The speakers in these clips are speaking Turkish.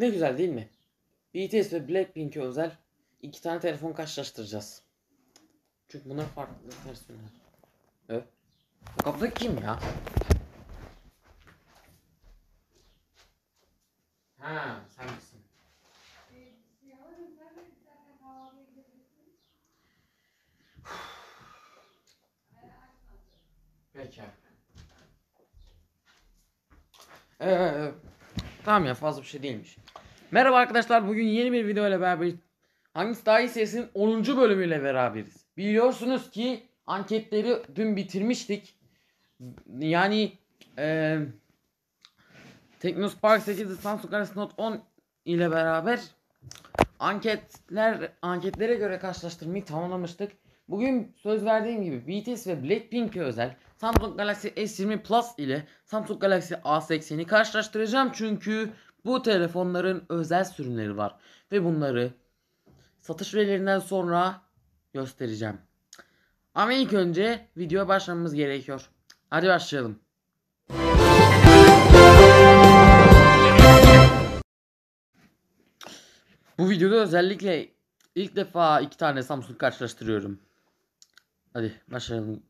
Ne güzel değil mi? BTS ve Blackpink'e özel iki tane telefon karşılaştıracağız. Çünkü bunlar farklı versiyonlar. Evet. Kapıda kim ya? Ha, sen misin? Peki. Ee, tamam ya fazla bir şey değilmiş. Merhaba arkadaşlar bugün yeni bir video ile beraberiz. Hangisi daha iyi serisinin 10. bölümüyle beraberiz. Biliyorsunuz ki anketleri dün bitirmiştik. Yani e, Teknospark 8 Samsung Galaxy Note 10 ile beraber anketler anketlere göre karşılaştırmayı tamamlamıştık. Bugün söz verdiğim gibi BTS ve Blackpink'e özel Samsung Galaxy S20 Plus ile Samsung Galaxy A80'i karşılaştıracağım çünkü bu telefonların özel sürümleri var ve bunları satış verilerinden sonra göstereceğim. Ama ilk önce videoya başlamamız gerekiyor. Hadi başlayalım. Bu videoda özellikle ilk defa iki tane Samsung karşılaştırıyorum. Hadi başlayalım.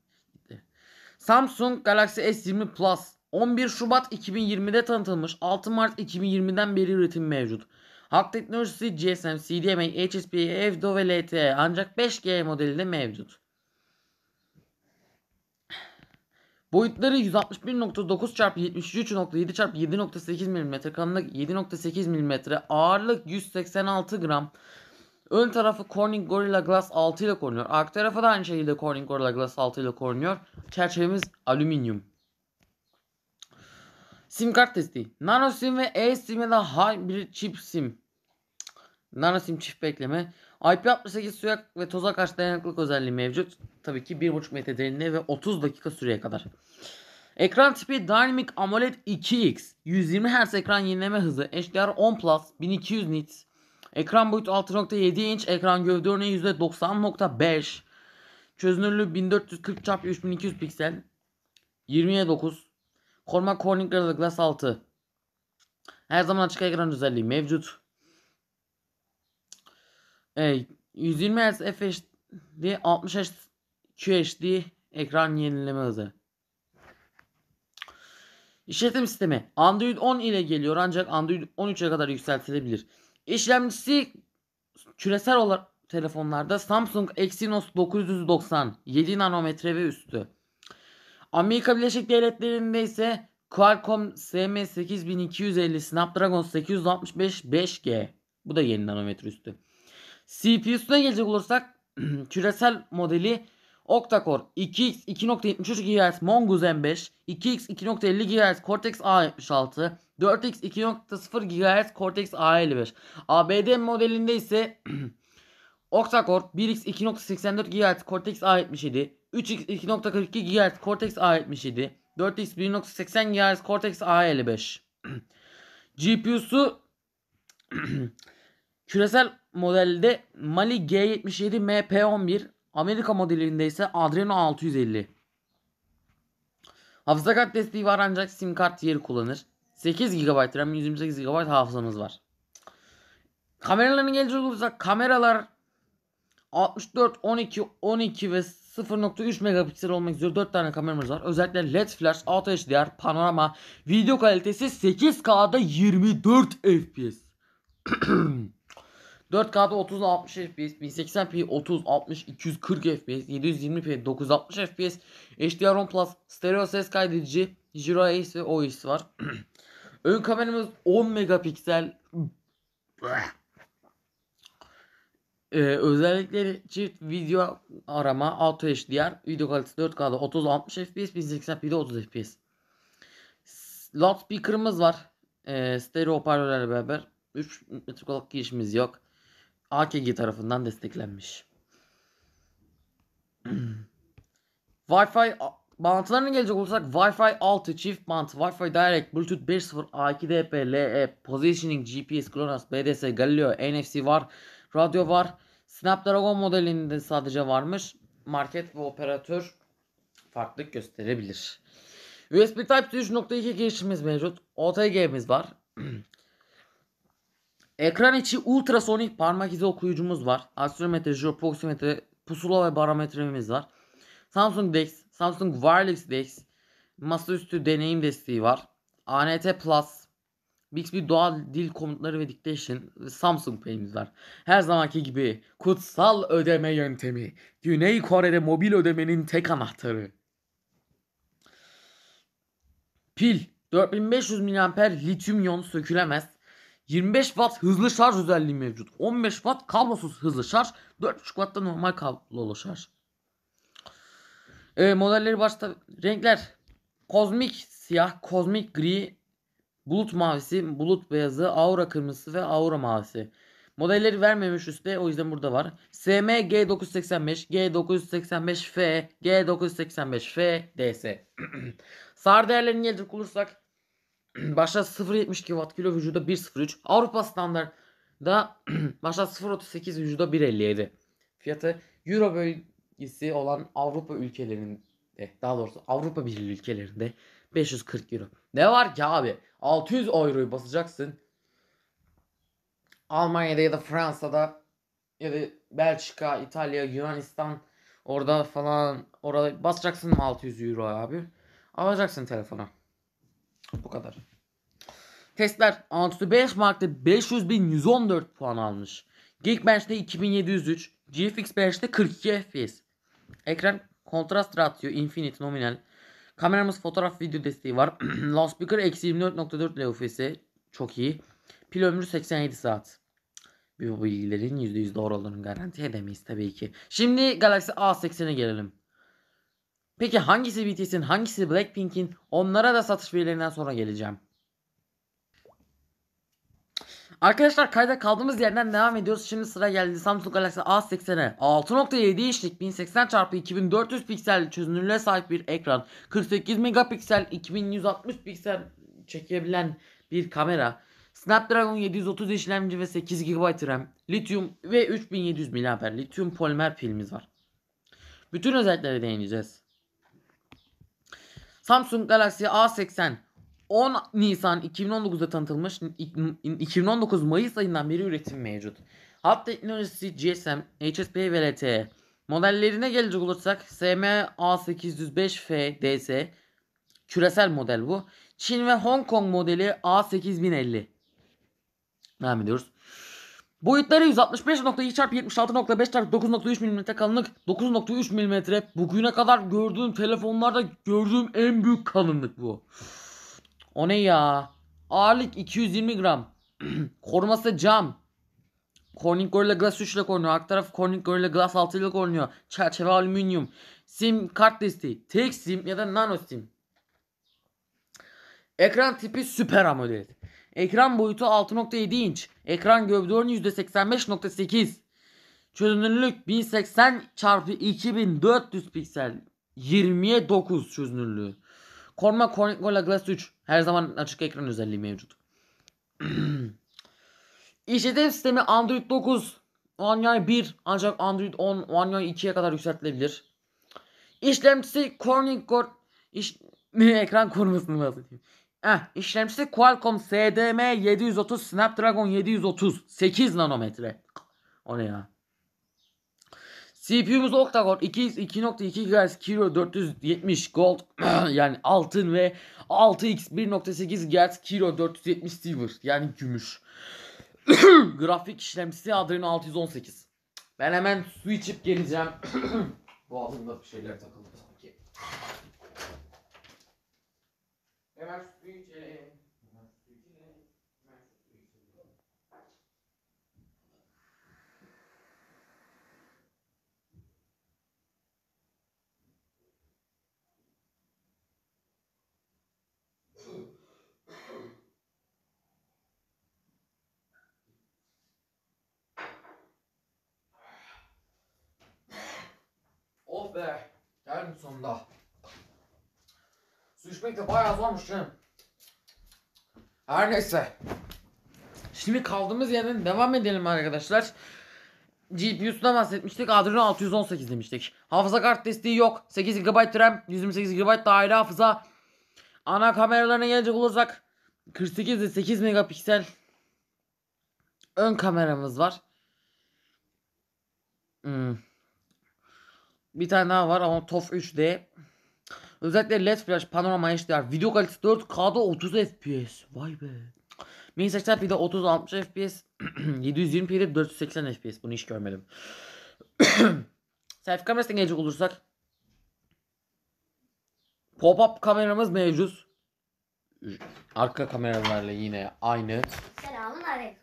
Samsung Galaxy S20 Plus 11 Şubat 2020'de tanıtılmış 6 Mart 2020'den beri üretim mevcut. Halk teknolojisi GSM, CDMA, HSP, EVDO ve LTE ancak 5G modelinde mevcut. Boyutları 161.9 x 73.7 x 7.8 mm, kalınlık 7.8 mm, ağırlık 186 gram. Ön tarafı Corning Gorilla Glass 6 ile korunuyor. Arka tarafı da aynı şekilde Corning Gorilla Glass 6 ile korunuyor. Çerçevemiz alüminyum. Sim kart testi. Nano SIM ve eSIM ya da Hybrid Chip SIM. Nano SIM çift bekleme. IP68 suya ve toza karşı dayanıklılık özelliği mevcut. Tabii ki 1.5 metre derinliğe ve 30 dakika süreye kadar. Ekran tipi Dynamic AMOLED 2X. 120 Hz ekran yenileme hızı. HDR10 Plus 1200 nits. Ekran boyutu 6.7 inç. Ekran gövde örneği %90.5. Çözünürlüğü 1440 x 3200 piksel. 20'ye 9. Koruma Corning Gorilla Glass 6. Her zaman açık ekran özelliği mevcut. E, 120 Hz FHD 60 Hz QHD ekran yenileme hızı. İşletim sistemi Android 10 ile geliyor ancak Android 13'e kadar yükseltilebilir. İşlemcisi küresel olarak telefonlarda Samsung Exynos 990 7 nanometre ve üstü. Amerika Birleşik Devletleri'nde ise Qualcomm SM8250 Snapdragon 865 5G. Bu da yeni nanometre üstü. CPU'suna gelecek olursak küresel modeli Octa-Core 2X 2.73 GHz Mongoose M5, 2X 2.50 GHz Cortex A76, 4X 2.0 GHz Cortex A55. ABD modelinde ise Octa-Core 1X 2.84 GHz Cortex A77, 3X 2.42 GHz Cortex A77, 4X 1.80 GHz Cortex A55. GPU'su küresel modelde Mali G77 MP11, Amerika modelinde ise Adreno 650. Hafıza kart desteği var ancak sim kart yeri kullanır. 8 GB RAM 128 GB hafızamız var. Kameralarına gelecek olursak kameralar 64, 12, 12 ve 0.3 megapiksel olmak üzere 4 tane kameramız var. Özellikle LED flash, auto HDR, panorama, video kalitesi 8K'da 24 FPS. 4K'da 30 60 FPS, 1080p 30 60 240 FPS, 720p 960 FPS, HDR10 Plus, stereo ses kaydedici, Giro Ace ve OIS var. Ön kameramız 10 megapiksel. Ee, özellikleri çift video arama, auto HDR, video kalitesi 4K'da 30 60 FPS, 1080p'de 30 FPS. Loudspeaker'ımız var. Ee, stereo hoparlörlerle beraber 3 metrikalık girişimiz yok. AKG tarafından desteklenmiş. Wi-Fi bağlantılarına gelecek olursak Wi-Fi 6 çift bant, Wi-Fi Direct, Bluetooth 5.0, A2DP, LE, Positioning, GPS, GLONASS, BDS, Galileo, NFC var, radyo var. Snapdragon modelinde sadece varmış. Market ve operatör farklılık gösterebilir. USB Type-C 3.2 girişimiz mevcut. OTG'miz var. Ekran içi ultrasonik parmak izi okuyucumuz var. Astrometre, jiroproksimetre, pusula ve barometremiz var. Samsung DeX, Samsung Wireless DeX, masaüstü deneyim desteği var. ANT Plus, Bixby doğal dil komutları ve dictation Samsung Pay'imiz var. Her zamanki gibi kutsal ödeme yöntemi. Güney Kore'de mobil ödemenin tek anahtarı. Pil 4500 mAh lityum iyon sökülemez. 25 watt hızlı şarj özelliği mevcut. 15 watt kablosuz hızlı şarj. 4.5 watt da normal kablolu şarj. E, modelleri başta renkler kozmik siyah, kozmik gri, bulut mavisi, bulut beyazı, aura kırmızısı ve aura mavisi. Modelleri vermemiş üstte o yüzden burada var. SM G985, G985F, G985F, DS. SAR değerlerini gelecek olursak başta 0.72 Watt kilo vücuda 1.03. Avrupa standartında başta 0.38 vücuda 1.57. Fiyatı Euro bölgesi olan Avrupa ülkelerinde daha doğrusu Avrupa Birliği ülkelerinde 540 euro. Ne var ki abi? 600 euroyu basacaksın. Almanya'da ya da Fransa'da ya da Belçika, İtalya, Yunanistan orada falan orada basacaksın 600 euro abi. Alacaksın telefona. Bu kadar. Testler Antutu Benchmark'ta 500 bin 114 puan almış. Geekbench'te 2703, GFX Bench'te 42 FPS. Ekran kontrast ratio infinite nominal. Kameramız fotoğraf video desteği var. Loudspeaker eksi 24.4 LUFS çok iyi. Pil ömrü 87 saat. Bu bilgilerin %100 doğru olduğunu garanti edemeyiz tabii ki. Şimdi Galaxy A80'e gelelim. Peki hangisi BTS'in hangisi Blackpink'in onlara da satış verilerinden sonra geleceğim. Arkadaşlar kayda kaldığımız yerden devam ediyoruz. Şimdi sıra geldi Samsung Galaxy A80'e. 6.7 inçlik 1080 x 2400 piksel çözünürlüğe sahip bir ekran. 48 megapiksel 2160 piksel çekebilen bir kamera. Snapdragon 730 işlemci ve 8 GB RAM. Lityum ve 3700 mAh lityum polimer pilimiz var. Bütün özelliklere değineceğiz. Samsung Galaxy A80 10 Nisan 2019'da tanıtılmış. 2019 Mayıs ayından beri üretim mevcut. Hat teknolojisi GSM, HSP ve LTE. Modellerine gelecek olursak SM A805F DS küresel model bu. Çin ve Hong Kong modeli A8050. Devam ediyoruz. Boyutları 165.2 x 76.5 x 9.3 mm kalınlık 9.3 mm bugüne kadar gördüğüm telefonlarda gördüğüm en büyük kalınlık bu. O ne ya? Ağırlık 220 gram. Koruması cam. Corning Gorilla Glass 3 ile korunuyor. Arka taraf Corning Gorilla Glass 6 ile korunuyor. Çerçeve alüminyum. Sim kart desteği. Tek sim ya da nano sim. Ekran tipi Super AMOLED. Ekran boyutu 6.7 inç. Ekran gövde oranı %85.8. Çözünürlük 1080 x 2400 piksel. 20'ye 9 çözünürlüğü. Koruma Corning Glass 3. Her zaman açık ekran özelliği mevcut. İşletim sistemi Android 9. One UI 1 ancak Android 10 One UI 2'ye kadar yükseltilebilir. İşlemcisi Corning Core iş... ekran korumasını bahsedeyim. Eh, işlemcisi Qualcomm SDM 730 Snapdragon 730 8 nanometre. O ne ya? CPU'muz octa-core 2.2 GHz Kiro 470 Gold yani altın ve 6x 1.8 GHz Kiro 470 Silver yani gümüş. Grafik işlemcisi Adreno 618. Ben hemen su içip geleceğim. Boğazımda bir şeyler takıldı sanki. Hemen su içelim. Oh be. Geldim sonunda. Su içmek de bayağı zormuş canım. Her neyse. Şimdi kaldığımız yerden devam edelim arkadaşlar. GPU'sundan bahsetmiştik. Adreno 618 demiştik. Hafıza kart desteği yok. 8 GB RAM, 128 GB dahili hafıza. Ana kameralarına gelecek olursak 48 ve 8 megapiksel ön kameramız var. Hmm. Bir tane daha var ama TOF 3D. Özellikle LED flash panorama HDR video kalitesi 4K'da 30 FPS. Vay be. 1080p'de 30 60 FPS 720p'de 480 FPS bunu hiç görmedim. Selfie kamerasına gelecek olursak Pop-up kameramız mevcut. Arka kameralarla yine aynı. Selamun aleyküm.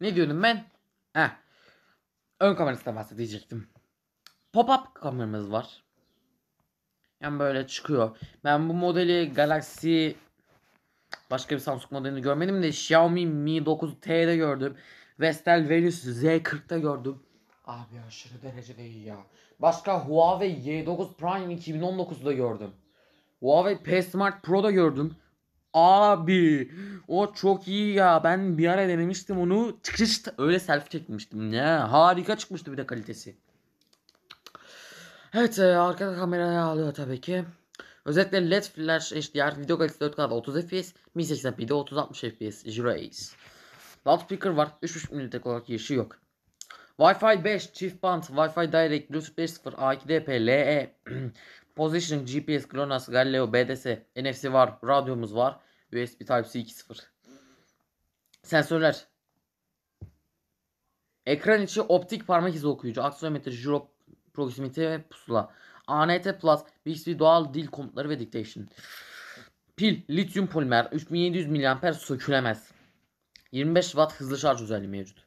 Ne diyordum ben? Heh. Ön kamerasından bahsedecektim. Pop-up kameramız var. Yani böyle çıkıyor. Ben bu modeli Galaxy başka bir Samsung modelini görmedim de Xiaomi Mi 9 T'de gördüm. Vestel Venus Z40'da gördüm. Abi aşırı derecede iyi ya. Başka Huawei Y9 Prime 2019'da gördüm. Huawei P Smart Pro'da gördüm. Abi o çok iyi ya. Ben bir ara denemiştim onu. Çıkışt öyle selfie çekmiştim. Ya harika çıkmıştı bir de kalitesi. Evet e, arkada kameraya alıyor tabii ki. Özellikle LED flash HDR video kalitesi 4K'da 30 FPS, 1080p'de 30-60 FPS J-Rays. Loudspeaker var. 3.5 milimetre olarak girişi yok. Wi-Fi 5 çift band, Wi-Fi Direct, Bluetooth 5.0, A2DP, LE, Positioning, GPS, GLONASS, Galileo, BDS, NFC var, radyomuz var, USB Type-C 2.0. Sensörler. Ekran içi optik parmak izi okuyucu, aksiyometre, gyro, proximity ve pusula. ANT Plus, Bixby doğal dil komutları ve dictation. Pil, lityum polimer, 3700 mAh sökülemez. 25 Watt hızlı şarj özelliği mevcut.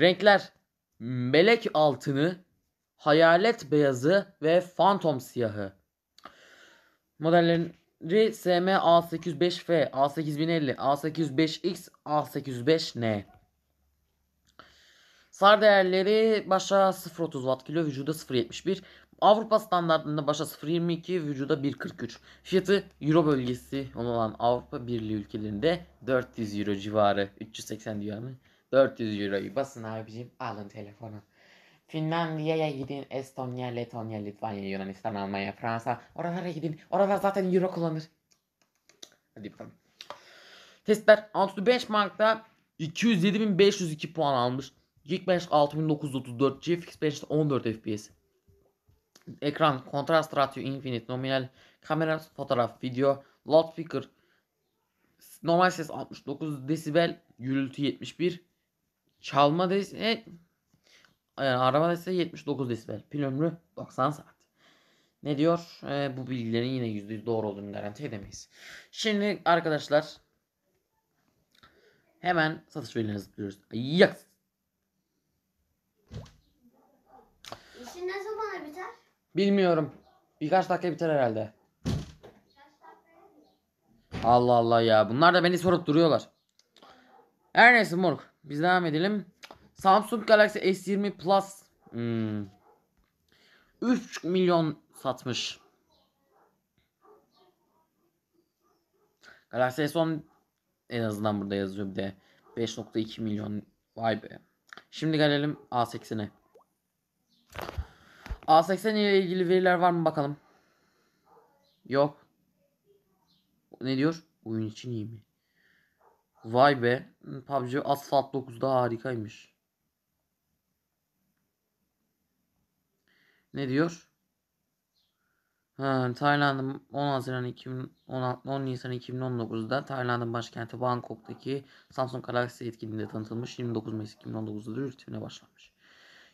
Renkler melek altını, hayalet beyazı ve fantom siyahı. Modelleri SM A805F, A8050, A805X, A805N. SAR değerleri başa 0.30 Watt kilo, vücuda 0.71. Avrupa standartında başa 0.22, vücuda 1.43. Fiyatı Euro bölgesi olan Avrupa Birliği ülkelerinde 400 Euro civarı. 380 diyor ama 400 Euro'yu basın abicim alın telefonu. Finlandiya'ya gidin, Estonya, Letonya, Litvanya, Yunanistan, Almanya, Fransa. Oralara gidin. Oralar zaten Euro kullanır. Hadi bakalım. Testler Antutu Benchmark'ta 207.502 puan almış. Geekbench 6934, GFX Bench'te 14 FPS. Ekran, kontrast ratio infinite, nominal kamera, fotoğraf, video, loudspeaker, normal ses 69 desibel, gürültü 71, çalma desibel, yani araba desibel 79 desibel, pil ömrü 90 saat. Ne diyor? Ee, bu bilgilerin yine %100 doğru olduğunu garanti edemeyiz. Şimdi arkadaşlar hemen satış verilerine zıplıyoruz. Yes. İşin ne zamana biter? Bilmiyorum. Birkaç dakika biter herhalde. Allah Allah ya. Bunlar da beni sorup duruyorlar. Her neyse moruk. Biz devam edelim. Samsung Galaxy S20 Plus. Hmm. 3 milyon satmış. Galaxy S10 en azından burada yazıyor bir de. 5.2 milyon. Vay be. Şimdi gelelim A80'e. A80 ile ilgili veriler var mı bakalım. Yok. Ne diyor? Oyun için iyi mi? Vay be. PUBG Asphalt 9'da harikaymış. Ne diyor? Ha, Tayland'ın 10 Haziran 2016 10 Nisan 2019'da Tayland'ın başkenti Bangkok'taki Samsung Galaxy etkinliğinde tanıtılmış 29 Mayıs 2019'da da üretimine başlanmış.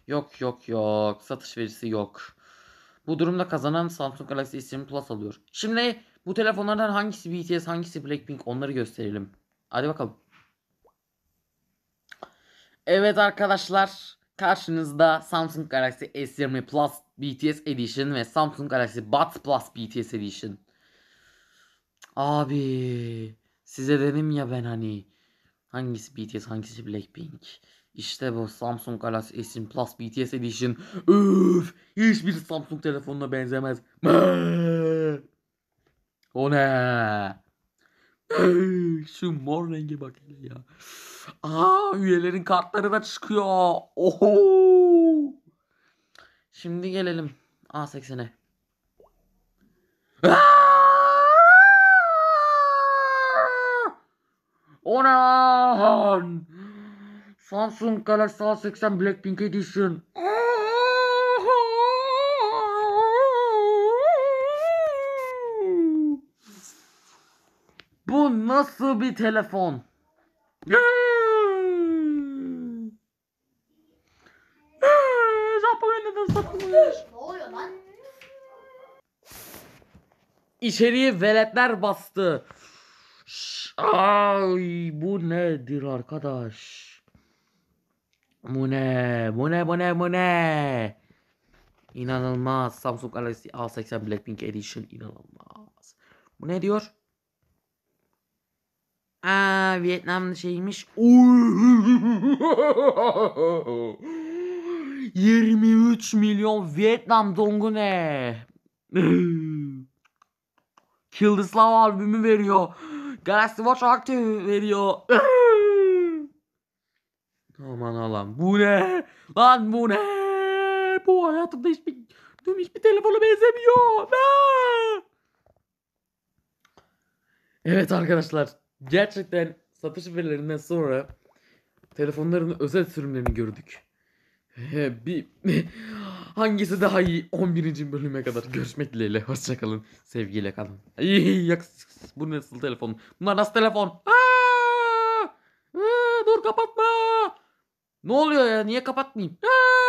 Yok yok yok. Satış verisi yok. Bu durumda kazanan Samsung Galaxy S20 Plus alıyor. Şimdi bu telefonlardan hangisi BTS hangisi Blackpink onları gösterelim. Hadi bakalım. Evet arkadaşlar karşınızda Samsung Galaxy S20 Plus BTS Edition ve Samsung Galaxy Buds Plus BTS Edition. Abi size dedim ya ben hani hangisi BTS hangisi Blackpink. İşte bu Samsung Galaxy S20 Plus BTS Edition. Üf, hiçbir Samsung telefonuna benzemez. O ne? Şu mor rengi bak hele ya. Aa üyelerin kartları da çıkıyor. Oho. Şimdi gelelim A80'e. Aa! O ne lan? Samsung Galaxy A80 Blackpink Edition. Bu nasıl bir telefon? Japonya'da satılmış. Ne oluyor lan? İçeriye veletler bastı. Ay bu nedir arkadaş? Bu ne? Bu ne? Bu ne? Bu ne? İnanılmaz. Samsung Galaxy A80 Blackpink Edition inanılmaz. Bu ne diyor? Aa Vietnam şeymiş. Uy! 23 milyon Vietnam dongu ne? Kildislav albümü veriyor. Galaxy Watch Active veriyor. Aman Allah'ım bu ne? Lan bu ne? Bu hayatımda hiçbir tüm hiçbir telefona benzemiyor. Aa! Evet arkadaşlar gerçekten satış verilerinden sonra telefonların özel sürümlerini gördük. Bir hangisi daha iyi 11. bölüme kadar görüşmek dileğiyle hoşçakalın sevgiyle kalın. Bu nasıl telefon? Bunlar nasıl telefon? Aa! Aa, dur kapatma. Ne oluyor ya? Niye kapatmayayım? Aa!